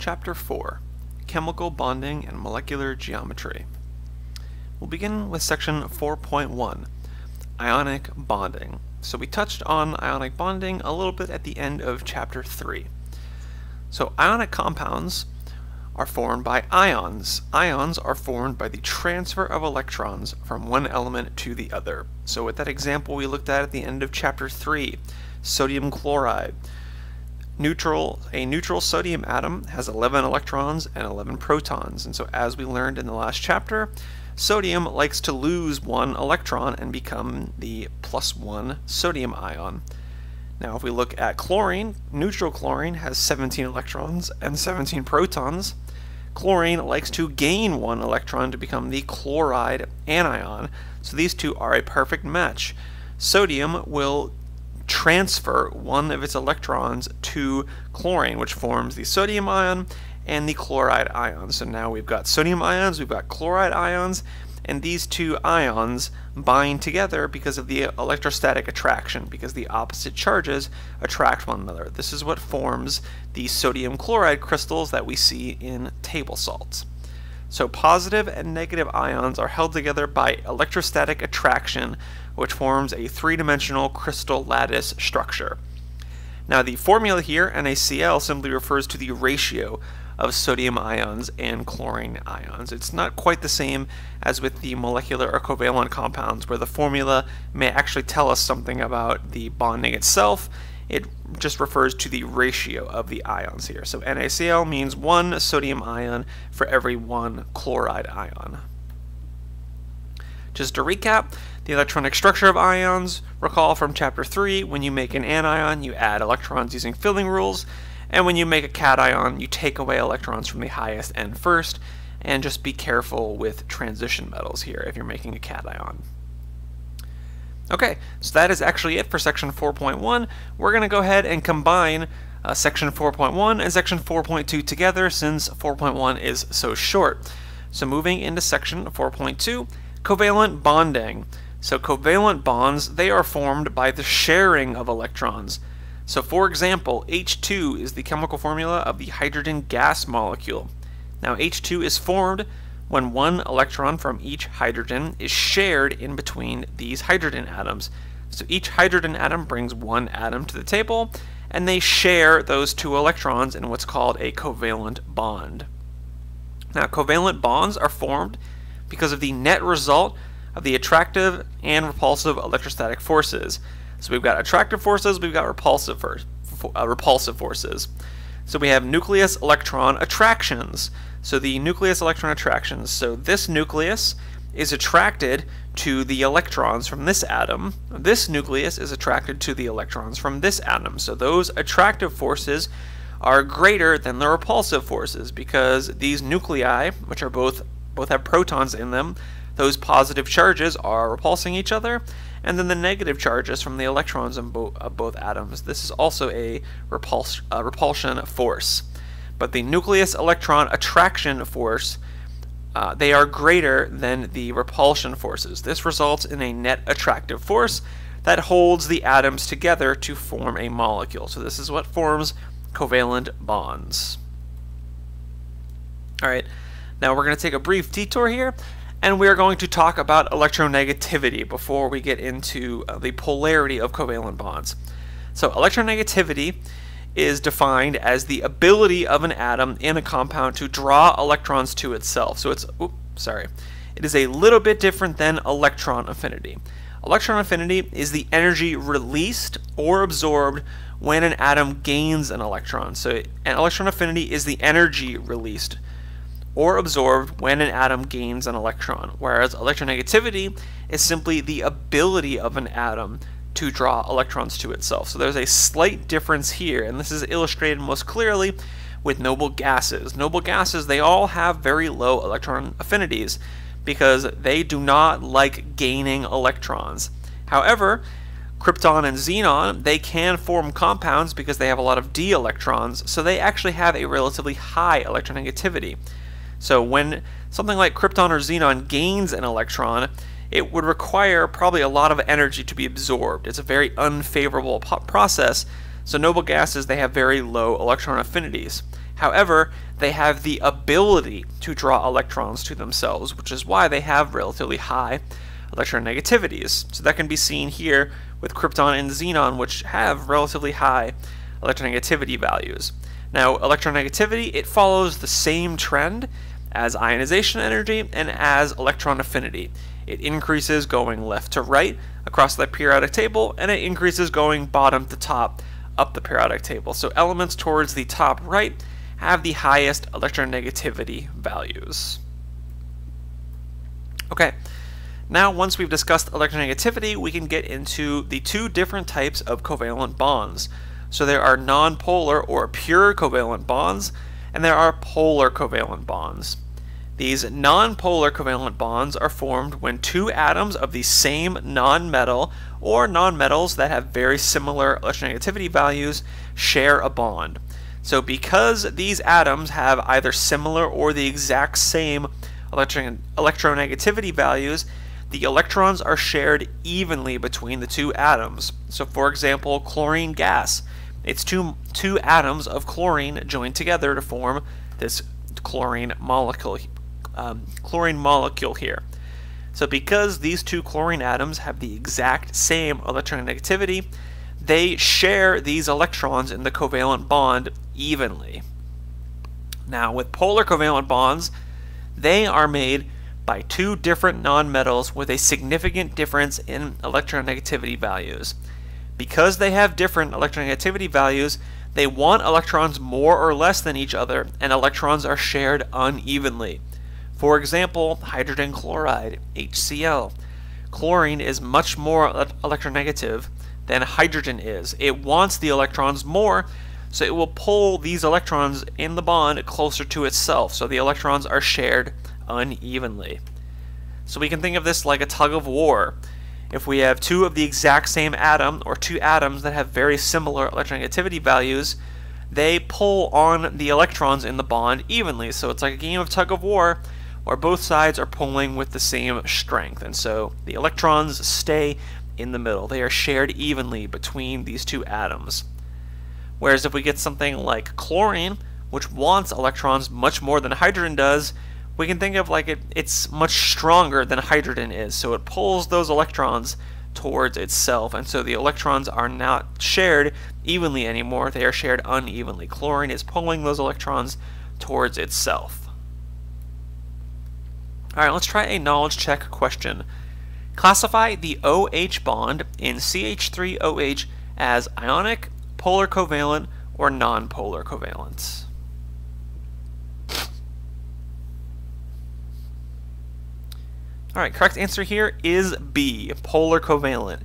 Chapter 4 Chemical Bonding and Molecular Geometry. We'll begin with section 4.1 Ionic Bonding. So we touched on ionic bonding a little bit at the end of chapter 3. So ionic compounds are formed by ions. Ions are formed by the transfer of electrons from one element to the other. So with that example we looked at at the end of chapter 3, sodium chloride. Neutral, a neutral sodium atom has 11 electrons and 11 protons. And so as we learned in the last chapter, sodium likes to lose one electron and become the plus one sodium ion. Now if we look at chlorine, neutral chlorine has 17 electrons and 17 protons. Chlorine likes to gain one electron to become the chloride anion, so these two are a perfect match. Sodium will transfer one of its electrons to chlorine, which forms the sodium ion and the chloride ion. So now we've got sodium ions, we've got chloride ions, and these two ions bind together because of the electrostatic attraction, because the opposite charges attract one another. This is what forms the sodium chloride crystals that we see in table salts. So positive and negative ions are held together by electrostatic attraction, which forms a three-dimensional crystal lattice structure. Now the formula here, NaCl, simply refers to the ratio of sodium ions and chlorine ions. It's not quite the same as with the molecular or covalent compounds where the formula may actually tell us something about the bonding itself. It just refers to the ratio of the ions here. So NaCl means one sodium ion for every one chloride ion. Just to recap, the electronic structure of ions, recall from chapter 3, when you make an anion, you add electrons using filling rules. And when you make a cation, you take away electrons from the highest end first, and just be careful with transition metals here if you're making a cation. Okay, so that is actually it for section 4.1. We're going to go ahead and combine uh, section 4.1 and section 4.2 together since 4.1 is so short. So moving into section 4.2, covalent bonding. So covalent bonds, they are formed by the sharing of electrons. So for example, H2 is the chemical formula of the hydrogen gas molecule. Now H2 is formed when one electron from each hydrogen is shared in between these hydrogen atoms. So each hydrogen atom brings one atom to the table, and they share those two electrons in what's called a covalent bond. Now covalent bonds are formed because of the net result of the attractive and repulsive electrostatic forces. So we've got attractive forces, we've got repulsive, for, uh, repulsive forces. So we have nucleus electron attractions. So the nucleus electron attractions. So this nucleus is attracted to the electrons from this atom. This nucleus is attracted to the electrons from this atom. So those attractive forces are greater than the repulsive forces because these nuclei, which are both both have protons in them, those positive charges are repulsing each other, and then the negative charges from the electrons in bo of both atoms. This is also a repuls repulsion force. But the nucleus electron attraction force, uh, they are greater than the repulsion forces. This results in a net attractive force that holds the atoms together to form a molecule. So this is what forms covalent bonds. All right, now we're going to take a brief detour here and we are going to talk about electronegativity before we get into uh, the polarity of covalent bonds. So electronegativity is defined as the ability of an atom in a compound to draw electrons to itself. So it's, oops, sorry, it is a little bit different than electron affinity. Electron affinity is the energy released or absorbed when an atom gains an electron. So an electron affinity is the energy released or absorbed when an atom gains an electron, whereas electronegativity is simply the ability of an atom to draw electrons to itself. So there's a slight difference here, and this is illustrated most clearly with noble gases. Noble gases, they all have very low electron affinities because they do not like gaining electrons. However, krypton and xenon, they can form compounds because they have a lot of d electrons, so they actually have a relatively high electronegativity. So when something like krypton or xenon gains an electron, it would require probably a lot of energy to be absorbed. It's a very unfavorable process, so noble gases, they have very low electron affinities. However, they have the ability to draw electrons to themselves, which is why they have relatively high electronegativities. So that can be seen here with krypton and xenon, which have relatively high electronegativity values. Now, electronegativity, it follows the same trend as ionization energy and as electron affinity. It increases going left to right across the periodic table, and it increases going bottom to top up the periodic table. So elements towards the top right have the highest electronegativity values. Okay, now once we've discussed electronegativity, we can get into the two different types of covalent bonds. So there are nonpolar or pure covalent bonds, and there are polar covalent bonds. These nonpolar covalent bonds are formed when two atoms of the same nonmetal or nonmetals that have very similar electronegativity values share a bond. So because these atoms have either similar or the exact same electron electronegativity values, the electrons are shared evenly between the two atoms. So for example, chlorine gas it's two, two atoms of chlorine joined together to form this chlorine molecule, um, chlorine molecule here. So because these two chlorine atoms have the exact same electronegativity, they share these electrons in the covalent bond evenly. Now with polar covalent bonds, they are made by two different nonmetals with a significant difference in electronegativity values. Because they have different electronegativity values, they want electrons more or less than each other, and electrons are shared unevenly. For example, hydrogen chloride, HCl. Chlorine is much more electronegative than hydrogen is. It wants the electrons more, so it will pull these electrons in the bond closer to itself, so the electrons are shared unevenly. So we can think of this like a tug of war. If we have two of the exact same atom, or two atoms that have very similar electronegativity values, they pull on the electrons in the bond evenly. So it's like a game of tug of war where both sides are pulling with the same strength. And so the electrons stay in the middle. They are shared evenly between these two atoms. Whereas if we get something like chlorine, which wants electrons much more than hydrogen does, we can think of like it, it's much stronger than hydrogen is, so it pulls those electrons towards itself, and so the electrons are not shared evenly anymore, they are shared unevenly. Chlorine is pulling those electrons towards itself. Alright, let's try a knowledge check question. Classify the OH bond in CH3OH as ionic, polar covalent, or nonpolar covalent. Alright, correct answer here is B, polar covalent.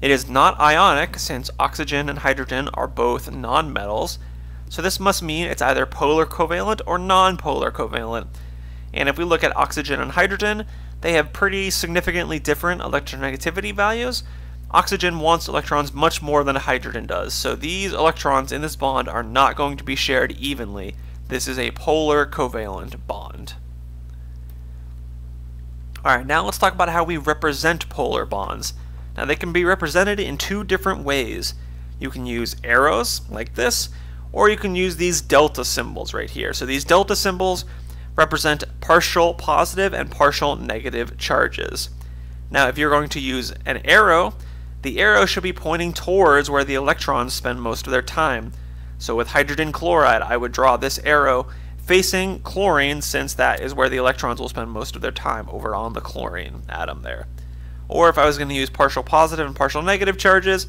It is not ionic since oxygen and hydrogen are both nonmetals, so this must mean it's either polar covalent or nonpolar covalent. And if we look at oxygen and hydrogen, they have pretty significantly different electronegativity values. Oxygen wants electrons much more than hydrogen does, so these electrons in this bond are not going to be shared evenly. This is a polar covalent bond. Alright, now let's talk about how we represent polar bonds. Now they can be represented in two different ways. You can use arrows, like this, or you can use these delta symbols right here. So these delta symbols represent partial positive and partial negative charges. Now if you're going to use an arrow, the arrow should be pointing towards where the electrons spend most of their time. So with hydrogen chloride, I would draw this arrow facing chlorine since that is where the electrons will spend most of their time over on the chlorine atom there. Or if I was going to use partial positive and partial negative charges,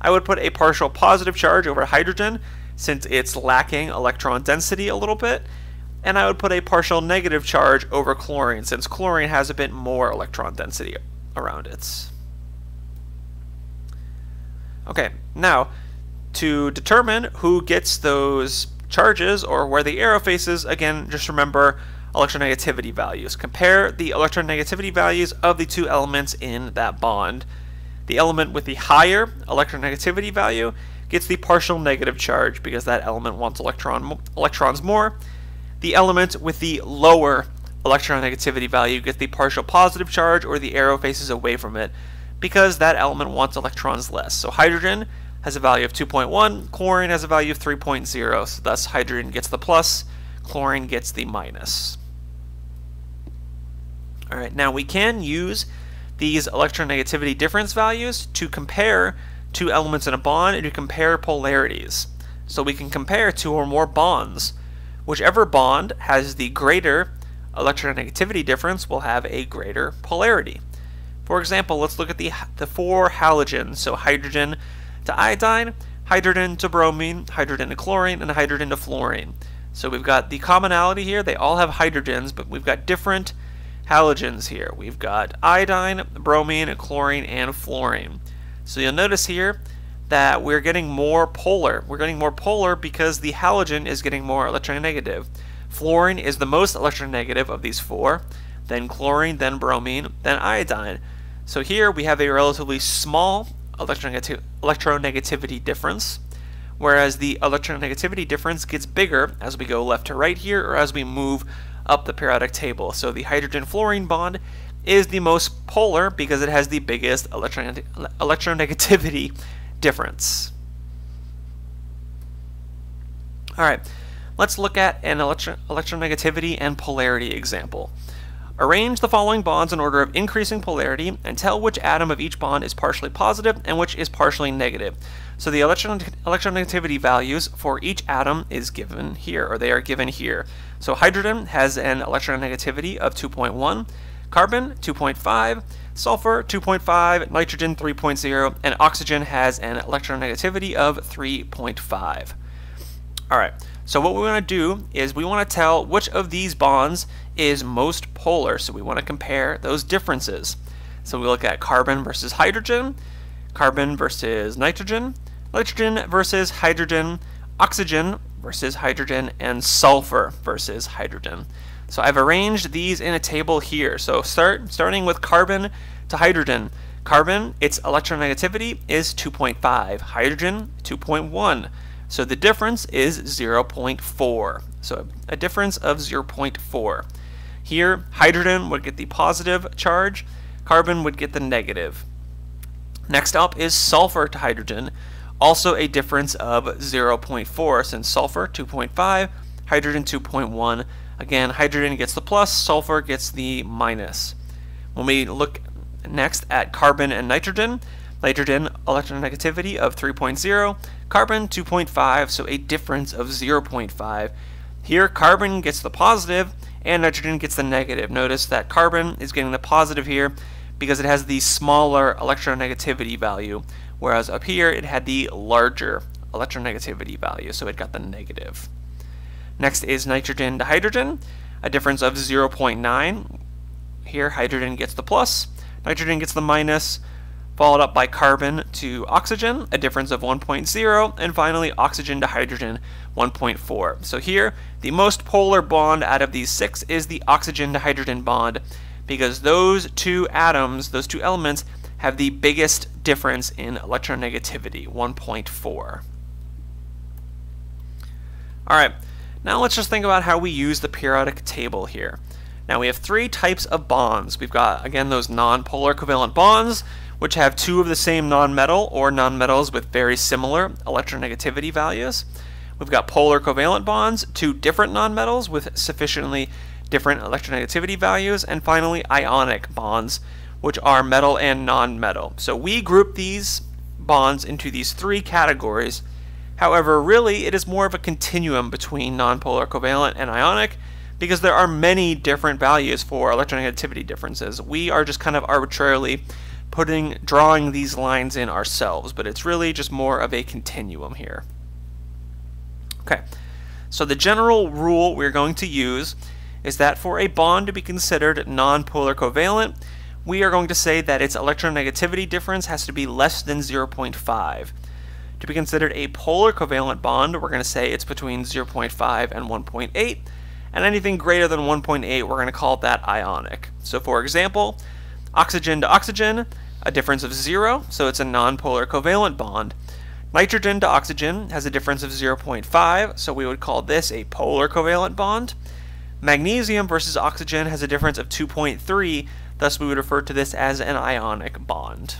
I would put a partial positive charge over hydrogen since it's lacking electron density a little bit, and I would put a partial negative charge over chlorine since chlorine has a bit more electron density around it. Okay, now to determine who gets those charges or where the arrow faces, again, just remember electronegativity values. Compare the electronegativity values of the two elements in that bond. The element with the higher electronegativity value gets the partial negative charge because that element wants electron electrons more. The element with the lower electronegativity value gets the partial positive charge or the arrow faces away from it because that element wants electrons less. So hydrogen has a value of 2.1, chlorine has a value of 3.0, so thus hydrogen gets the plus, chlorine gets the minus. Alright, now we can use these electronegativity difference values to compare two elements in a bond and to compare polarities. So we can compare two or more bonds. Whichever bond has the greater electronegativity difference will have a greater polarity. For example, let's look at the, the four halogens, so hydrogen to iodine, hydrogen to bromine, hydrogen to chlorine, and hydrogen to fluorine. So we've got the commonality here, they all have hydrogens, but we've got different halogens here. We've got iodine, bromine, chlorine, and fluorine. So you'll notice here that we're getting more polar. We're getting more polar because the halogen is getting more electronegative. Fluorine is the most electronegative of these four, then chlorine, then bromine, then iodine. So here we have a relatively small electronegativity difference, whereas the electronegativity difference gets bigger as we go left to right here or as we move up the periodic table. So the hydrogen-fluorine bond is the most polar because it has the biggest electronegativity difference. All right, let's look at an electro electronegativity and polarity example. Arrange the following bonds in order of increasing polarity and tell which atom of each bond is partially positive and which is partially negative. So the electron electronegativity values for each atom is given here, or they are given here. So hydrogen has an electronegativity of 2.1, carbon 2.5, sulfur 2.5, nitrogen 3.0, and oxygen has an electronegativity of 3.5. Alright, so what we want to do is we want to tell which of these bonds is most polar. So we want to compare those differences. So we look at carbon versus hydrogen, carbon versus nitrogen, nitrogen versus hydrogen, oxygen versus hydrogen, and sulfur versus hydrogen. So I've arranged these in a table here. So start starting with carbon to hydrogen. Carbon, its electronegativity is 2.5. Hydrogen, 2.1. So the difference is 0.4. So a difference of 0.4. Here, hydrogen would get the positive charge, carbon would get the negative. Next up is sulfur to hydrogen, also a difference of 0.4 since sulfur 2.5, hydrogen 2.1. Again, hydrogen gets the plus, sulfur gets the minus. When we look next at carbon and nitrogen, nitrogen electronegativity of 3.0, Carbon 2.5, so a difference of 0.5. Here carbon gets the positive and nitrogen gets the negative. Notice that carbon is getting the positive here because it has the smaller electronegativity value, whereas up here it had the larger electronegativity value, so it got the negative. Next is nitrogen to hydrogen, a difference of 0.9. Here hydrogen gets the plus, nitrogen gets the minus, followed up by carbon to oxygen, a difference of 1.0, and finally oxygen to hydrogen, 1.4. So here, the most polar bond out of these six is the oxygen to hydrogen bond, because those two atoms, those two elements, have the biggest difference in electronegativity, 1.4. Alright, now let's just think about how we use the periodic table here. Now we have three types of bonds. We've got, again, those non-polar covalent bonds, which have two of the same nonmetal or nonmetals with very similar electronegativity values. We've got polar covalent bonds, two different nonmetals with sufficiently different electronegativity values, and finally ionic bonds, which are metal and nonmetal. So we group these bonds into these three categories. However, really it is more of a continuum between nonpolar covalent and ionic because there are many different values for electronegativity differences. We are just kind of arbitrarily putting drawing these lines in ourselves, but it's really just more of a continuum here. Okay, so the general rule we're going to use is that for a bond to be considered nonpolar covalent, we are going to say that its electronegativity difference has to be less than 0.5. To be considered a polar covalent bond, we're going to say it's between 0.5 and 1.8, and anything greater than 1.8, we're going to call that ionic. So for example, Oxygen to oxygen, a difference of 0, so it's a nonpolar covalent bond. Nitrogen to oxygen has a difference of 0.5, so we would call this a polar covalent bond. Magnesium versus oxygen has a difference of 2.3, thus we would refer to this as an ionic bond.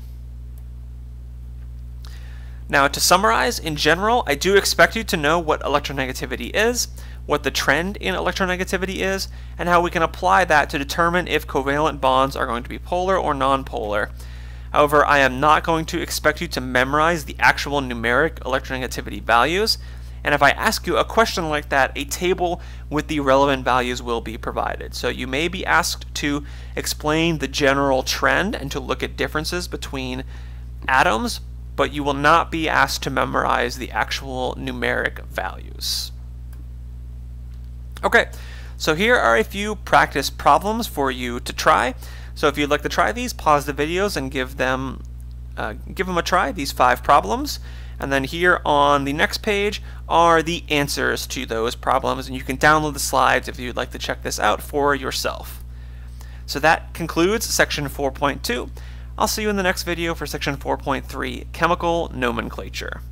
Now to summarize, in general, I do expect you to know what electronegativity is, what the trend in electronegativity is, and how we can apply that to determine if covalent bonds are going to be polar or nonpolar. However, I am not going to expect you to memorize the actual numeric electronegativity values, and if I ask you a question like that, a table with the relevant values will be provided. So you may be asked to explain the general trend and to look at differences between atoms, but you will not be asked to memorize the actual numeric values. Okay, so here are a few practice problems for you to try. So if you'd like to try these, pause the videos and give them, uh, give them a try, these five problems. And then here on the next page are the answers to those problems, and you can download the slides if you'd like to check this out for yourself. So that concludes section 4.2. I'll see you in the next video for section 4.3, Chemical Nomenclature.